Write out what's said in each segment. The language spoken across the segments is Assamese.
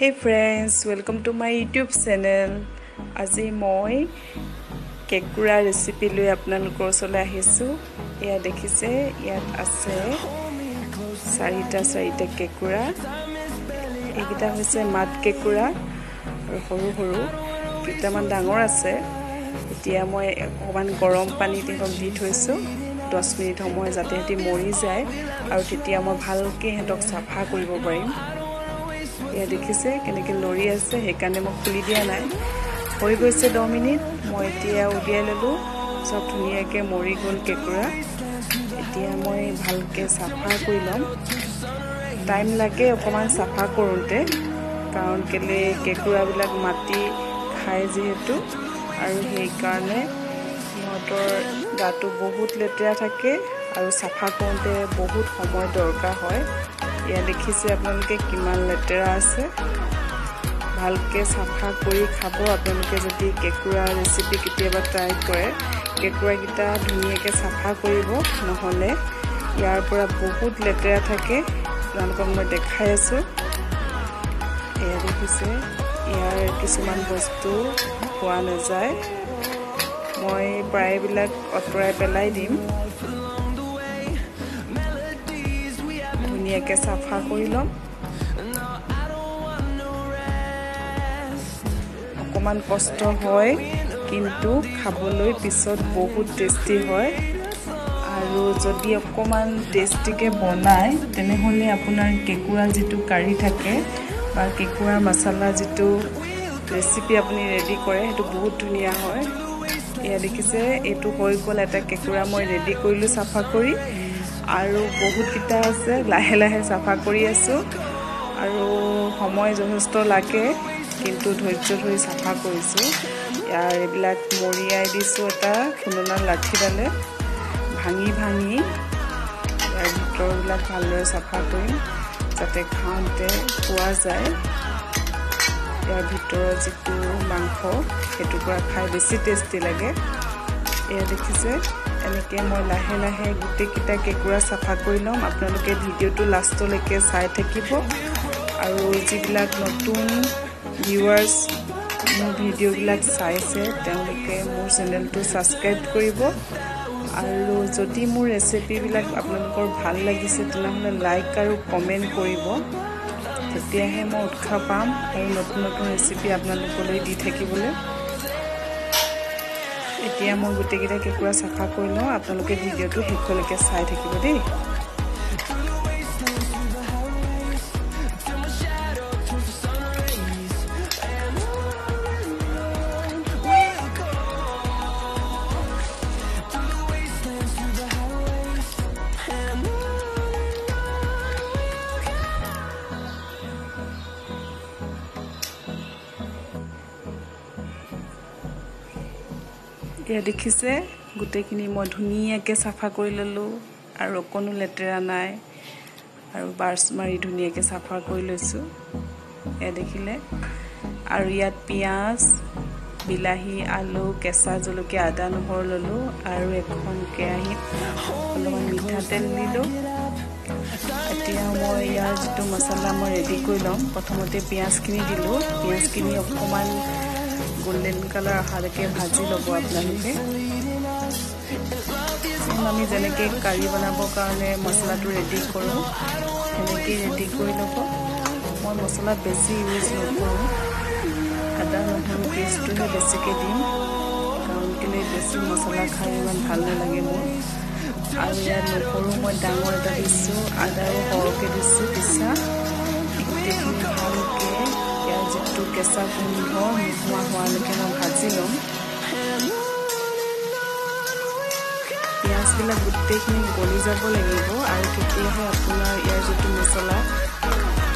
Hey friends welcome to my YouTube channel আজি মই কেঁকুৰা ৰেচিপি লৈ আপোনালোকৰ ওচৰলৈ আহিছোঁ এয়া দেখিছে ইয়াত আছে চাৰিটা চাৰিটা কেঁকুৰা এইকেইটা হৈছে মাত কেঁকুৰা আৰু সৰু সৰু কেইটামান ডাঙৰ আছে এতিয়া মই অকণমান গৰম পানীত সিহঁতক দি থৈছোঁ দহ মিনিট সময় যাতে সিহঁতি মৰি যায় আৰু তেতিয়া মই ভালকৈ সিহঁতক চাফা কৰিব পাৰিম এয়া দেখিছে কেনেকৈ লৰি আছে সেইকাৰণে মই খুলি দিয়া নাই। হৈ গৈছে দহ মিনিট মই এতিয়া উলিয়াই ল'লোঁ। চব ধুনীয়াকৈ মৰি গ'ল কেঁকুৰা। এতিয়া মই ভালকৈ চাফা কৰি ল'ম। টাইম লাগে অকণমান চাফা কৰোঁতে কাৰণ কেলৈ কেঁকুৰাবিলাক মাটি খায় যিহেতু। আৰু সেইকাৰণে সিহঁতৰ গাটো বহুত লেতেৰা থাকে আৰু চাফা কৰোঁতে বহুত সময় দৰকাৰ হয়। এয়া দেখিছে আপোনালোকে কিমান লেতেৰা আছে। ভালকৈ চাফা কৰি খাব। আপোনালোকে যদি কেঁকুৰা ৰেচিপি কেতিয়াবা ট্ৰাই কৰে কেঁকুৰাকেইটা ধুনীয়াকৈ চাফা কৰিব নহ'লে ইয়াৰ পৰা বহুত লেতেৰা থাকে। আপোনালোকক মই দেখাই আছোঁ। এয়া দেখিছে ইয়াৰ কিছুমান বস্তু পোৱা নাযায়। মই প্ৰায়বিলাক আঁতৰাই পেলাই দিম। ধুনীয়াকৈ চাফা কৰি ল'ম। অকণমান কষ্ট হয় কিন্তু খাবলৈ পিছত বহুত টেষ্টি হয়। আৰু যদি অকণমান টেষ্টিকৈ বনায় তেনেহ'লে আপোনাৰ কেঁকুৰা যিটো কাঢ়ি থাকে বা কেঁকুৰাৰ মচলা যিটো ৰেচিপি আপুনি ৰেডি কৰে সেইটো বহুত ধুনীয়া হয়। এয়া দেখিছে এইটো হৈ গ'ল এটা কেঁকুৰা মই ৰেডি কৰিলোঁ চাফা কৰি। আৰু বহুতকেইটা আছে লাহে লাহে চাফা কৰি আছোঁ। আৰু সময় যথেষ্ট লাগে কিন্তু ধৈৰ্য ধৰি চাফা কৰিছোঁ। ইয়াৰ এইবিলাক মৰিয়াই দিছোঁ এটা খুন্দনাৰ লাঠিডালে ভাঙি ভাঙি ইয়াৰ ভিতৰবিলাক ভালদৰে চাফা কৰিম যাতে খাওঁতে পোৱা যায়। ইয়াৰ ভিতৰৰ যিটো মাংস সেইটোৰ পৰা খাই বেছি টেষ্টি লাগে। এয়া দেখিছে। এনেকৈ মই লাহে লাহে গোটেইকেইটা কেঁকুৰা চাফা কৰি ল'ম। আপোনালোকে ভিডিঅ'টো লাষ্টলৈকে চাই থাকিব। আৰু যিবিলাক নতুন ভিউৱাৰ্ছ মোৰ ভিডিঅ'বিলাক চাইছে তেওঁলোকে মোৰ চেনেলটো ছাবস্ক্ৰাইব কৰিব। আৰু যদি মোৰ ৰেচিপিবিলাক আপোনালোকৰ ভাল লাগিছে তেনেহ'লে লাইক আৰু কমেণ্ট কৰিব। তেতিয়াহে মই উৎসাহ পাম। আৰু নতুন নতুন ৰেচিপি আপোনালোকলৈ দি থাকিবলৈ। এতিয়া মই গোটেইকেইটা কেঁকুৰা চাফা কৰি লওঁ। আপোনালোকে ভিডিঅ'টো শেষলৈকে চাই থাকিব দেই। এতিয়া দেখিছে গোটেইখিনি মই ধুনীয়াকৈ চাফা কৰি ল'লোঁ আৰু অকণো লেতেৰা নাই আৰু বাৰ্ছ মাৰি ধুনীয়াকৈ চাফা কৰি লৈছোঁ। এয়া দেখিলে। আৰু ইয়াত পিঁয়াজ বিলাহী আলু কেঁচা জলকীয়া আদা নহৰু ল'লোঁ আৰু এখন কেৰাহীত অলপমান মিঠাতেল দিলোঁ। এতিয়া মই ইয়াৰ যিটো মচলা মই ৰেডি কৰি ল'ম প্ৰথমতে পিঁয়াজখিনি দিলোঁ। পিঁয়াজখিনি অকণমান গোল্ডেন কালাৰ অহালৈকে ভাজি ল'ব আপোনালোকে। আমি যেনেকৈ কাৰী বনাবৰ কাৰণে মচলাটো ৰেডি কৰোঁ সেনেকৈ ৰেডি কৰি ল'ব। মই মচলা বেছি ইউজ নকৰোঁ। আদা নহৰু পেষ্টটোহে বেছিকৈ দিম। কাৰণ কেলৈ বেছি মচলা খাই ইমান ভাল নালাগে মোৰ। আৰু ইয়াত নহৰু মই ডাঙৰ এটা দিছোঁ আদাও সৰহকৈ দিছোঁ পিছা। গোটেইখিনি ভালকৈ যিটো কেঁচা গোন্ধ নোহোৱা হোৱালৈকে মই ভাজি ল'ম পিঁয়াজবিলাক গোটেইখিনি গলি যাব লাগিব আৰু তেতিয়াহে আপোনাৰ ইয়াৰ যিটো মচলা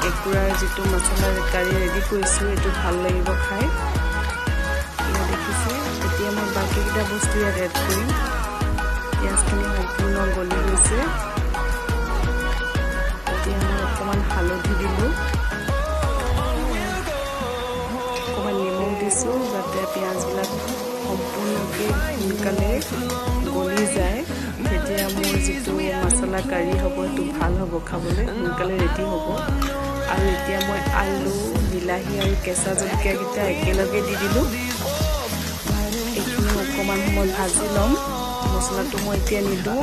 কেঁকুৰাৰ যিটো মচলা কাৰী ৰেডি কৰিছোঁ এইটো ভাল লাগিব খাই দেখিছে এতিয়া মই বাকীকেইটা বস্তু ইয়াত এড কৰিম পিঁয়াজখিনি সম্পূৰ্ণ গলি গৈছে এতিয়া মই অকণমান হালধি দিলোঁ যায় তেতিয়া মোৰ যিটো মচলা কাৰী হ'ব সেইটো ভাল হ'ব খাবলৈ সোনকালে ৰেডি হ'ব। আৰু এতিয়া মই আলু বিলাহী আৰু কেঁচা জলকীয়াকেইটা একেলগে দি দিলোঁ। এইখিনি অকণমান সময় ভাজি ল'ম। মচলাটো মই এতিয়া নিদিওঁ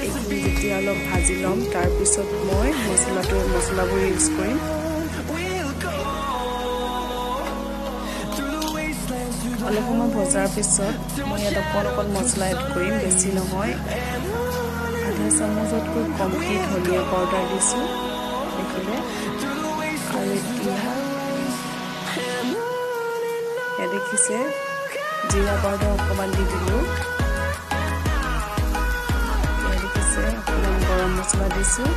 এইখিনি যেতিয়া অলপ ভাজি ল'ম তাৰপিছত মই মচলাটো মচলাবোৰ ইউজ কৰিম। অলপ সময় ভজাৰ পিছত মই ইয়াত অকণ অকণ মচলা এড কৰিম বেছি নহয়। আধা চামুচতকৈ কমকৈ ধনিয়া পাউডাৰ দিছোঁ দেখিলে। আৰু এতিয়া ইয়াত দেখিছে জিৰা পাউডাৰ অকণমান দি দিলোঁ। দেখিছে অকণমান গৰম মছলা দিছোঁ।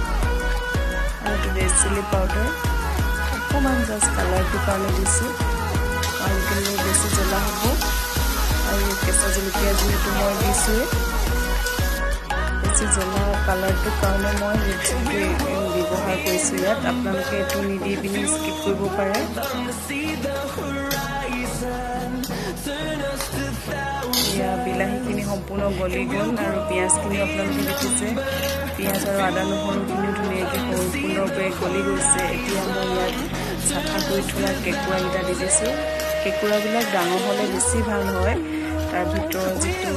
আৰু ৰেড চিলি পাউডাৰ অকণমান জাষ্ট কালাৰটোৰ কাৰণে দিছোঁ। আৰু কিন্তু বেছি জ্বলা হ'ব আৰু কেঁচা জলকীয়া যিহেতু মই দিছোঁৱে বেছি জ্বলা কালাৰটোৰ কাৰণে মই ব্যৱহাৰ কৰিছোঁ ইয়াত। আপোনালোকে এইটো নিদি পিনি স্কিপ কৰিব পাৰে। এতিয়া বিলাহীখিনি সম্পূৰ্ণ গলি গ'ল আৰু পিঁয়াজখিনি আপোনালোকে দেখিছে। পিঁয়াজ আৰু আদা নহৰুখিনিও ধুনীয়াকৈ সম্পূৰ্ণৰূপে গলি গৈছে। এতিয়া মই ইয়াত চাফা কৰি থোৱা কেঁকুৰাকেইটা দি দিছোঁ। কেঁকুৰাবিলাক ডাঙৰ হ'লে বেছি ভাল হয়। তাৰ ভিতৰত যিটো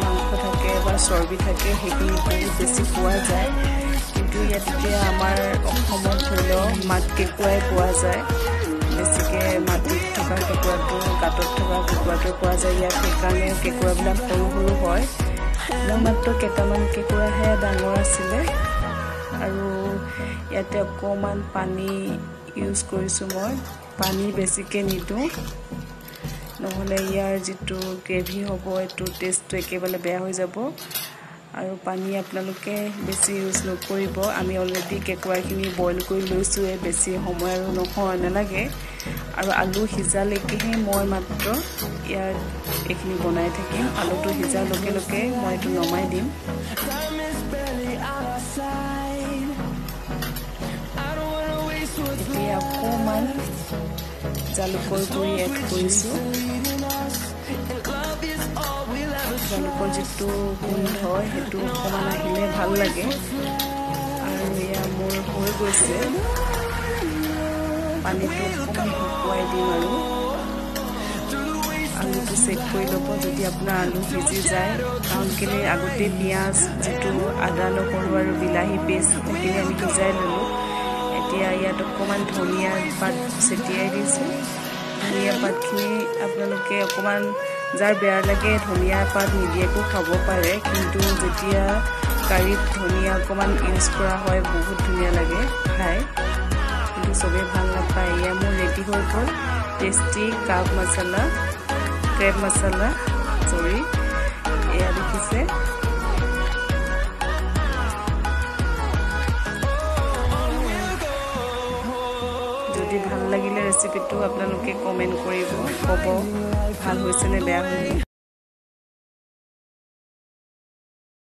মাংস থাকে বা চৰ্বি থাকে সেইখিনি বেছি পোৱা যায়। কিন্তু ইয়াত এতিয়া আমাৰ অসমত ধৰি লওক মাক কেঁকুৰাই পোৱা যায়। বেছিকৈ মাটিত থকা কেঁকুৰাটো গাঁতত থকা কেঁকুৰাটো পোৱা যায় ইয়াত। সেইকাৰণে কেঁকুৰাবিলাক সৰু সৰু হয়। মোৰ মাত্ৰ কেইটামান কেঁকুৰাহে ডাঙৰ আছিলে। আৰু ইয়াতে অকণমান পানী ইউজ কৰিছোঁ মই। পানী বেছিকৈ নিদিওঁ নহ'লে ইয়াৰ যিটো গ্ৰেভি হ'ব এইটো টেষ্টটো একেবাৰে বেয়া হৈ যাব। আৰু পানী আপোনালোকে বেছি ইউজ নকৰিব। আমি অলৰেডি কেঁকুৰাখিনি বইল কৰি লৈছোঁৱে বেছি সময় আৰু নহয় নালাগে। আৰু আলু সিজালৈকেহে মই মাত্ৰ ইয়াত এইখিনি বনাই থাকিম। আলুটো সিজাৰ লগে লগে মই এইটো নমাই দিম। এতিয়া অকণমান জালুকৰ গুড়ি এড কৰিছোঁ। জালুকৰ যিটো গোন্ধ সেইটো অকণমান আহিলে ভাল লাগে। আৰু এয়া মোৰ হৈ গৈছে। পানীটো অকণমান শুকুৱাই দিম আৰু। আলুটো চেক কৰি ল'ব যদি আপোনাৰ আলু সিজি যায়। কাৰণ কেলৈ আগতে পিঁয়াজ যিটো আদা নহৰু আৰু বিলাহী পেষ্ট সেইখিনি আমি সিজাই ল'লোঁ। এতিয়া ইয়াত অকণমান ধনিয়া পাত ছটিয়াই দিছোঁ। ধনিয়া পাতখিনি আপোনালোকে অকণমান যাৰ বেয়া লাগে ধনিয়া পাত নিদিয়াকো খাব পাৰে কিন্তু যেতিয়া কাৰীত ধনিয়া অকণমান ইউজ কৰা হয় বহুত ধুনীয়া লাগে খাই। কিন্তু চবেই ভাল নাপায়। এয়া মোৰ ৰেডি হৈ গ'ল। Tasty cup masala crab masala চৰি ৰেচিপিটো আপোনালোকে কমেণ্ট কৰিব ক'ব ভাল হৈছেনে বেয়া হ'লে